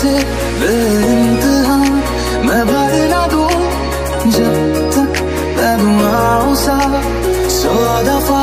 से बेइंतहा मैं भर ना दूँ जब तक मैं दुआओं सा सौ दफ़ा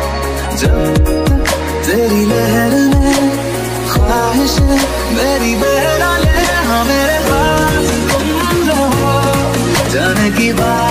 जब तक ख्वाहिश मेरी बहरा ले हाँ मेरे पास तुम जाने की बात